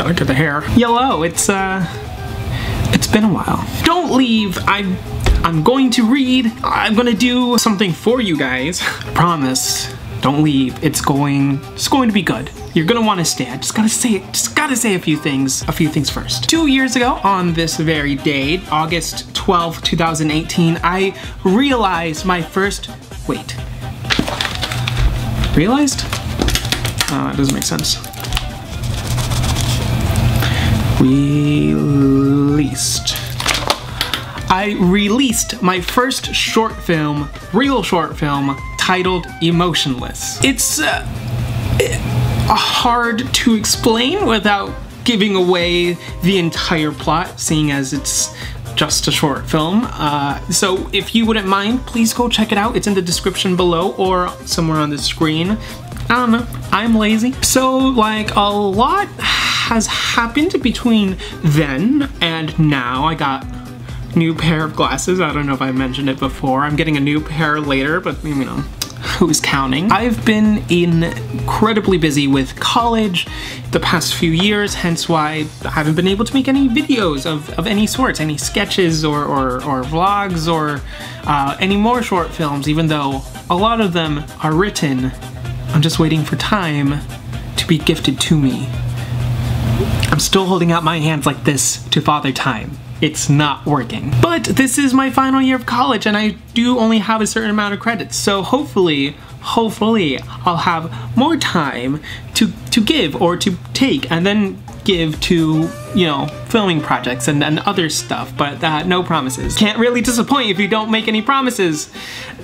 Gotta the hair. Yellow, it's uh, it's been a while. Don't leave. I'm, I'm going to read. I'm gonna do something for you guys. I promise. Don't leave. It's going, it's going to be good. You're gonna wanna stay. I just gotta say it, just gotta say a few things, a few things first. Two years ago, on this very day, August 12, 2018, I realized my first, wait. Realized? Oh, that doesn't make sense. Released. I released my first short film, real short film, titled Emotionless. It's uh, hard to explain without giving away the entire plot, seeing as it's just a short film. Uh, so if you wouldn't mind, please go check it out. It's in the description below or somewhere on the screen. I don't know, I'm lazy. So like a lot has happened between then and now. I got new pair of glasses. I don't know if I mentioned it before. I'm getting a new pair later, but you know, who's counting? I've been incredibly busy with college the past few years, hence why I haven't been able to make any videos of, of any sorts, any sketches or, or, or vlogs or uh, any more short films, even though a lot of them are written. I'm just waiting for time to be gifted to me. I'm still holding out my hands like this to Father Time it's not working. But this is my final year of college and I do only have a certain amount of credits. So hopefully, hopefully I'll have more time to, to give or to take and then give to, you know, filming projects and, and other stuff, but uh, no promises. Can't really disappoint if you don't make any promises.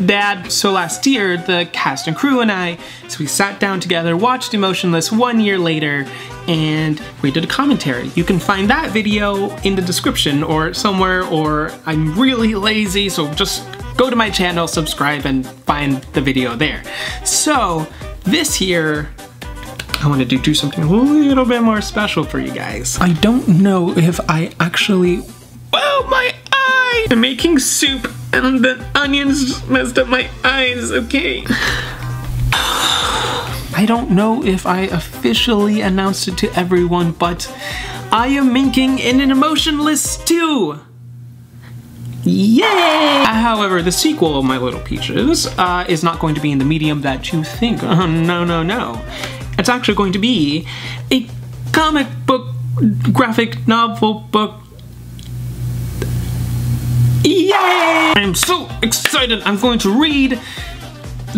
Dad, so last year, the cast and crew and I, so we sat down together, watched Emotionless one year later, and we did a commentary. You can find that video in the description or somewhere, or I'm really lazy, so just go to my channel, subscribe, and find the video there. So, this year, I wanted to do something a little bit more special for you guys. I don't know if I actually... Oh, my eye! I'm making soup and the onions messed up my eyes, okay? I don't know if I officially announced it to everyone, but I am making an emotionless stew! Yay! However, the sequel of My Little Peaches uh, is not going to be in the medium that you think. Uh, no, no, no. It's actually going to be a comic book, graphic novel book. Yay! I'm so excited. I'm going to read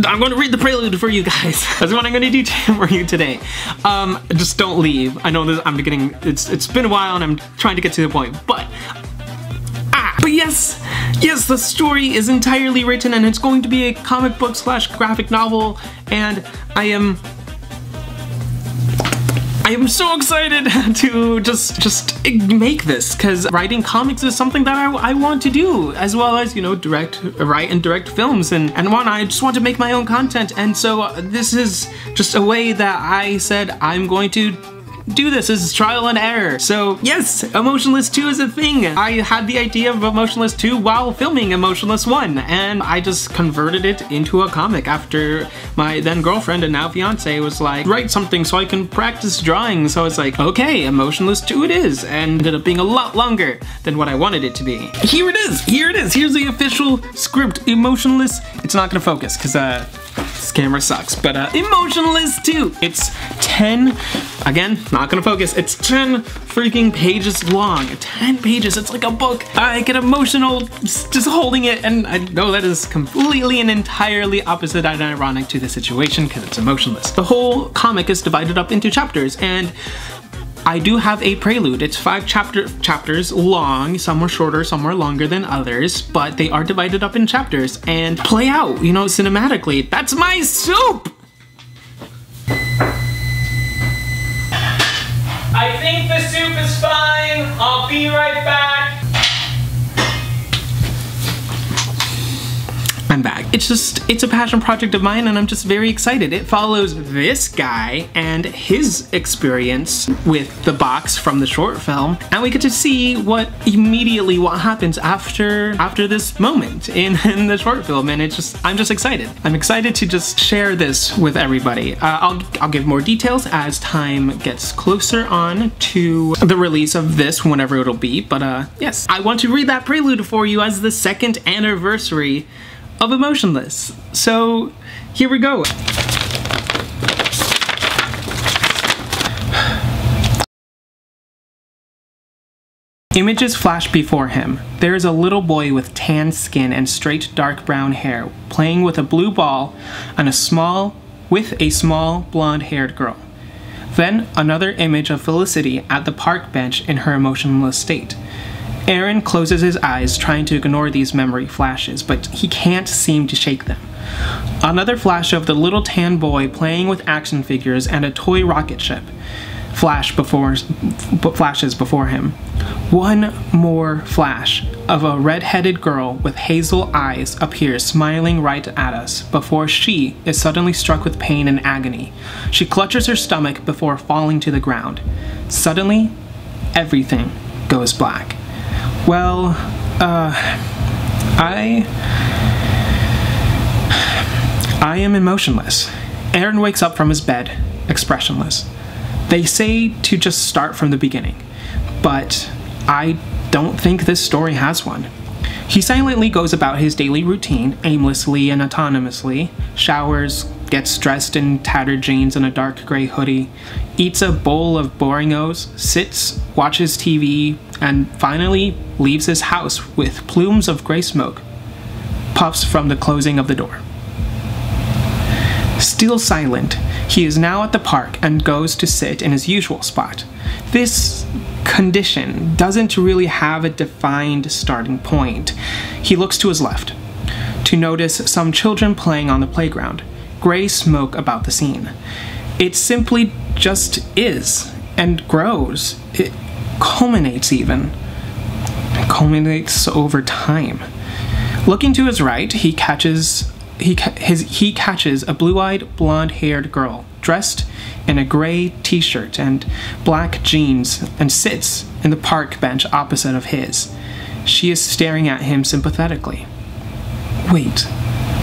I'm going to read the prelude for you guys. That's what I'm going to do for you today. Um, just don't leave. I know that I'm getting, it's it's been a while and I'm trying to get to the point, but ah, but yes, yes, the story is entirely written and it's going to be a comic book slash graphic novel, and I am I am so excited to just just make this because writing comics is something that I, I want to do as well as you know direct write and direct films and and one I just want to make my own content. And so uh, this is just a way that I said I'm going to do this. This is trial and error. So yes, Emotionless 2 is a thing. I had the idea of Emotionless 2 while filming Emotionless 1 and I just converted it into a comic after my then girlfriend and now fiance was like, write something so I can practice drawing. So I was like, okay, Emotionless 2 it is and ended up being a lot longer than what I wanted it to be. Here it is, here it is. Here's the official script, Emotionless. It's not gonna focus because uh, camera sucks, but uh, Emotionless 2. It's 10, again, not gonna focus, it's 10 freaking pages long. 10 pages, it's like a book. I get emotional just holding it, and I know that is completely and entirely opposite and ironic to the situation because it's emotionless. The whole comic is divided up into chapters, and I do have a prelude. It's five chapter chapters long. Some are shorter, some are longer than others, but they are divided up in chapters and play out, you know, cinematically. That's my soup! I think the soup is fine. I'll be right back. I'm back. It's just, it's a passion project of mine and I'm just very excited. It follows this guy and his experience with the box from the short film and we get to see what immediately what happens after after this moment in, in the short film and it's just, I'm just excited. I'm excited to just share this with everybody. Uh, I'll, I'll give more details as time gets closer on to the release of this, whenever it'll be, but uh, yes. I want to read that prelude for you as the second anniversary of Emotionless. So here we go. Images flash before him. There is a little boy with tan skin and straight dark brown hair playing with a blue ball and a small with a small blonde-haired girl. Then another image of Felicity at the park bench in her emotionless state. Aaron closes his eyes trying to ignore these memory flashes, but he can't seem to shake them. Another flash of the little tan boy playing with action figures and a toy rocket ship flash before flashes before him. One more flash of a red-headed girl with hazel eyes appears smiling right at us before she is suddenly struck with pain and agony. She clutches her stomach before falling to the ground. Suddenly, everything goes black. Well, uh, I... I am emotionless. Aaron wakes up from his bed, expressionless. They say to just start from the beginning, but I don't think this story has one. He silently goes about his daily routine, aimlessly and autonomously, showers, gets dressed in tattered jeans and a dark gray hoodie, eats a bowl of boring O's, sits, watches TV, and finally leaves his house with plumes of gray smoke, puffs from the closing of the door. Still silent, he is now at the park and goes to sit in his usual spot. This condition doesn't really have a defined starting point. He looks to his left to notice some children playing on the playground, gray smoke about the scene. It simply just is and grows. It culminates even. It culminates over time. Looking to his right, he catches he, his, he catches a blue-eyed, blonde-haired girl dressed in a gray t-shirt and black jeans and sits in the park bench opposite of his. She is staring at him sympathetically. Wait,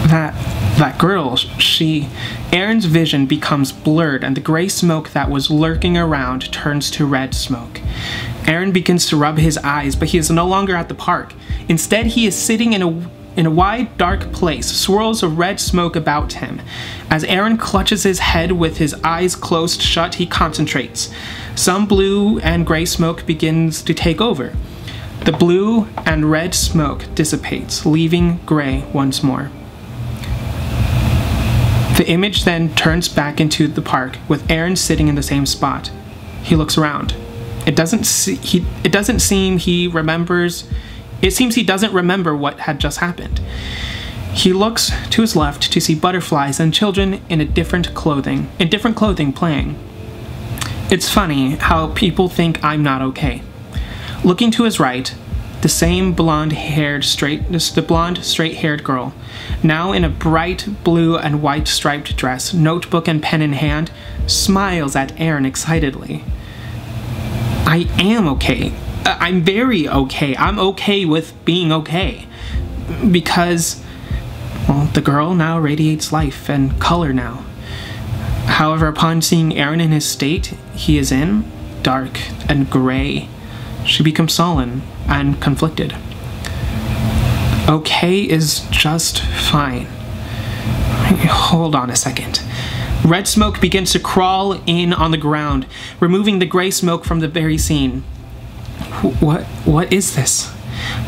that that girl, she Aaron's vision becomes blurred and the gray smoke that was lurking around turns to red smoke. Aaron begins to rub his eyes, but he is no longer at the park. Instead, he is sitting in a in a wide, dark place, swirls of red smoke about him. As Aaron clutches his head with his eyes closed shut, he concentrates. Some blue and gray smoke begins to take over. The blue and red smoke dissipates, leaving gray once more. Image then turns back into the park, with Aaron sitting in the same spot. He looks around. It doesn't see, he, it doesn't seem he remembers it seems he doesn't remember what had just happened. He looks to his left to see butterflies and children in a different clothing, in different clothing playing. It's funny how people think I'm not okay. Looking to his right, the same blonde-haired straight the blonde straight-haired girl, now in a bright blue and white striped dress, notebook and pen in hand, smiles at Aaron excitedly. I am okay. I'm very okay. I'm okay with being okay. Because, well, the girl now radiates life and color now. However, upon seeing Aaron in his state he is in, dark and gray, she becomes sullen and conflicted. Okay is just fine. Hold on a second. Red smoke begins to crawl in on the ground, removing the gray smoke from the very scene. What, what is this?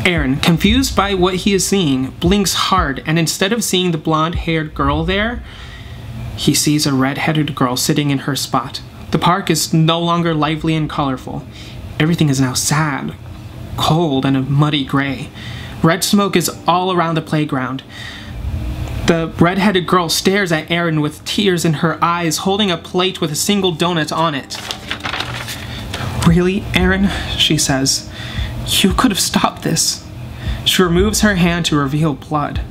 Aaron, confused by what he is seeing, blinks hard and instead of seeing the blonde-haired girl there, he sees a red-headed girl sitting in her spot. The park is no longer lively and colorful. Everything is now sad, cold, and a muddy gray. Red smoke is all around the playground. The red-headed girl stares at Aaron with tears in her eyes, holding a plate with a single donut on it. Really, Aaron? She says. You could have stopped this. She removes her hand to reveal blood.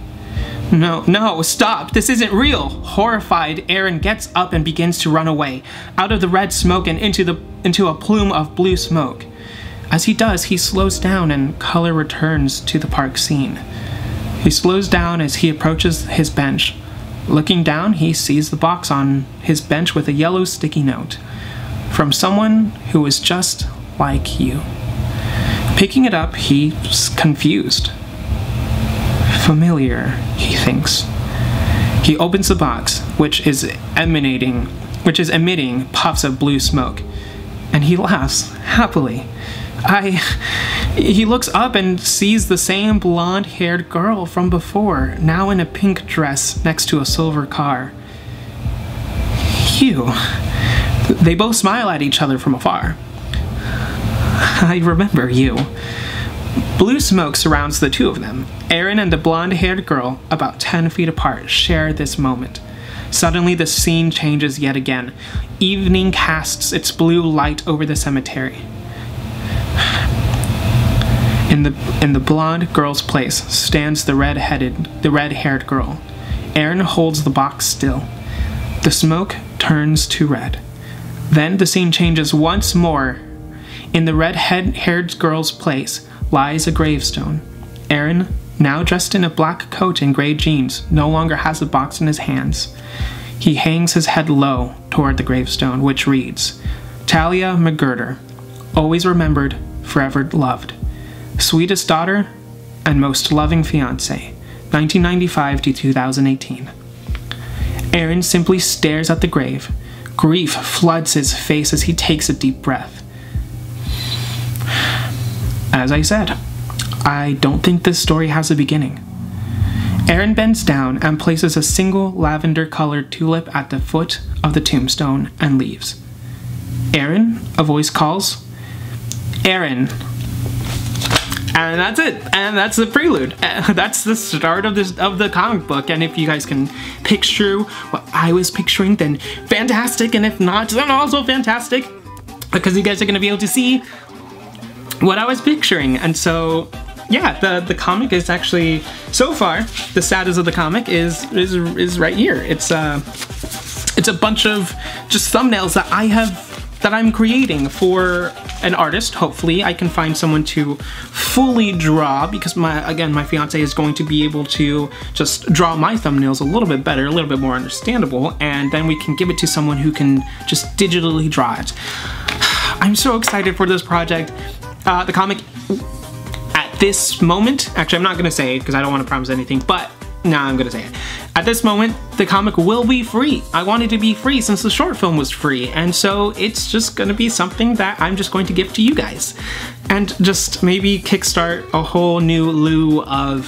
No, no, stop! This isn't real! Horrified, Aaron gets up and begins to run away, out of the red smoke and into the into a plume of blue smoke. As he does, he slows down and color returns to the park scene. He slows down as he approaches his bench. Looking down, he sees the box on his bench with a yellow sticky note. From someone who is just like you. Picking it up, he's confused. Familiar, he thinks. He opens the box, which is emanating, which is emitting puffs of blue smoke, and he laughs happily. I. He looks up and sees the same blonde haired girl from before, now in a pink dress next to a silver car. You. They both smile at each other from afar. I remember you. Blue smoke surrounds the two of them. Aaron and the blonde haired girl, about 10 feet apart, share this moment. Suddenly, the scene changes yet again. Evening casts its blue light over the cemetery. In the in the blonde girl's place stands the red-headed, the red-haired girl. Aaron holds the box still. The smoke turns to red. Then the scene changes once more. In the red-haired girl's place lies a gravestone. Aaron, now dressed in a black coat and gray jeans, no longer has a box in his hands. He hangs his head low toward the gravestone, which reads Talia McGirder, always remembered, forever loved. Sweetest daughter and most loving fiance, 1995 to 2018. Aaron simply stares at the grave. Grief floods his face as he takes a deep breath. As I said, I don't think this story has a beginning. Aaron bends down and places a single lavender colored tulip at the foot of the tombstone and leaves. Aaron, a voice calls. Aaron, and that's it and that's the prelude that's the start of this of the comic book and if you guys can picture what i was picturing then fantastic and if not then also fantastic because you guys are going to be able to see what i was picturing and so yeah the the comic is actually so far the status of the comic is is is right here it's uh it's a bunch of just thumbnails that i have that I'm creating for an artist. Hopefully I can find someone to fully draw because my again my fiance is going to be able to just draw my thumbnails a little bit better, a little bit more understandable, and then we can give it to someone who can just digitally draw it. I'm so excited for this project. Uh, the comic this moment, actually I'm not gonna say it because I don't want to promise anything, but now I'm gonna say it. At this moment, the comic will be free. I wanted to be free since the short film was free, and so it's just gonna be something that I'm just going to give to you guys. And just maybe kickstart a whole new lieu of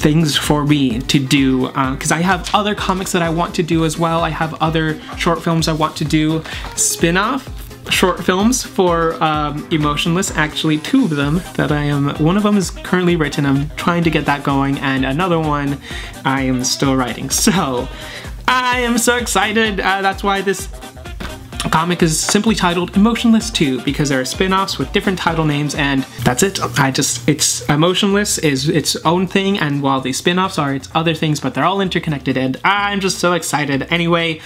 things for me to do because uh, I have other comics that I want to do as well. I have other short films I want to do spin-off short films for um, Emotionless, actually two of them that I am, one of them is currently written, I'm trying to get that going, and another one I am still writing. So, I am so excited, uh, that's why this comic is simply titled Emotionless 2 because there are spin-offs with different title names and that's it. I just, it's Emotionless is its own thing and while the spin-offs are its other things but they're all interconnected and I'm just so excited. Anyway,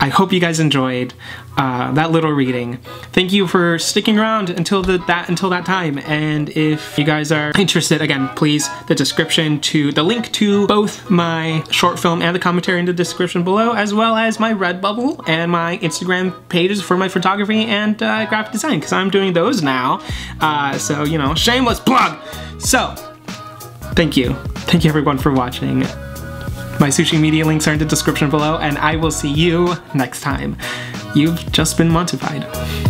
I hope you guys enjoyed uh, that little reading. Thank you for sticking around until the, that until that time. And if you guys are interested, again, please the description to the link to both my short film and the commentary in the description below, as well as my Redbubble and my Instagram pages for my photography and uh, graphic design, because I'm doing those now. Uh, so you know, shameless plug. So, thank you, thank you everyone for watching. My sushi media links are in the description below, and I will see you next time. You've just been Montified.